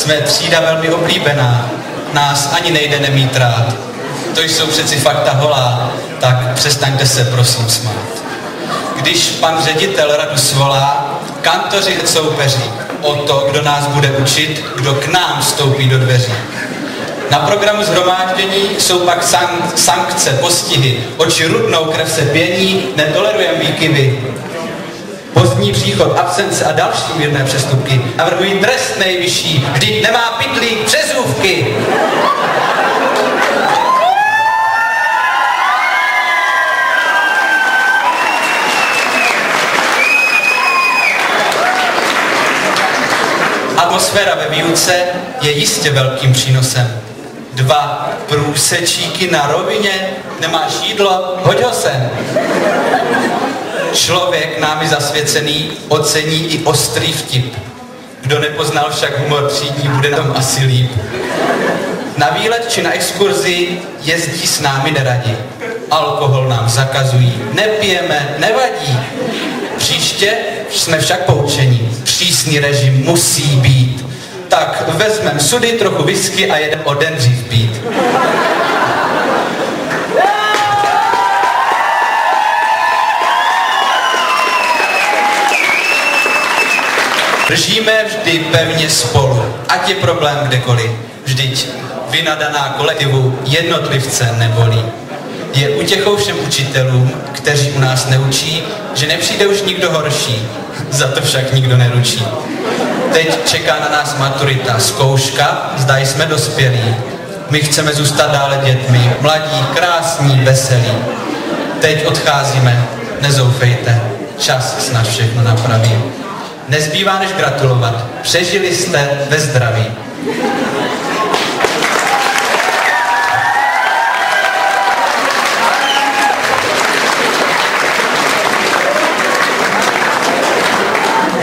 Jsme třída velmi oblíbená, nás ani nejde nemít rád. To jsou přeci fakta holá, tak přestaňte se prosím smát. Když pan ředitel radu svolá, kantoři soupeří o to, kdo nás bude učit, kdo k nám vstoupí do dveří. Na programu zhromáždění jsou pak sank- sankce, postihy, oči rudnou, krev se pění, netolerujeme výkyvy. Pozdní příchod, absence a další mírné přestupky navrhují trest nejvyšší, vždyť nemá pytlík přezůvky. Atmosféra ve výuce je jistě velkým přínosem. Dva průsečíky na rovině, nemáš jídlo, hoď ho sem. Člověk námi zasvěcený ocení i ostrý vtip. Kdo nepoznal však humor třídní, bude nám asi líp. Na výlet či na exkurzi jezdí s námi neradi. Alkohol nám zakazují, nepijeme, nevadí. Příště jsme však poučení. Přísný režim musí být. Tak vezmem sudy, trochu whisky a jedem o den dřív pít. Držíme vždy pevně spolu, ať je problém kdekoliv. Vždyť vynadaná kolektivu jednotlivce nebolí. Je utěchou všem učitelům, kteří u nás neučí, že nepřijde už nikdo horší, za to však nikdo neručí. Teď čeká na nás maturita, zkouška, zda jsme dospělí. My chceme zůstat dále dětmi, mladí, krásní, veselí. Teď odcházíme, nezoufejte, čas snad všechno napraví. Nezbývá než gratulovat, přežili jste ve zdraví.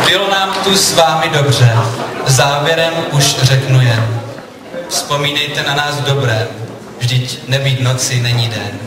Bylo nám tu s vámi dobře. Závěrem už řeknu jen. Vzpomínejte na nás dobré, vždyť nebýt noci není den.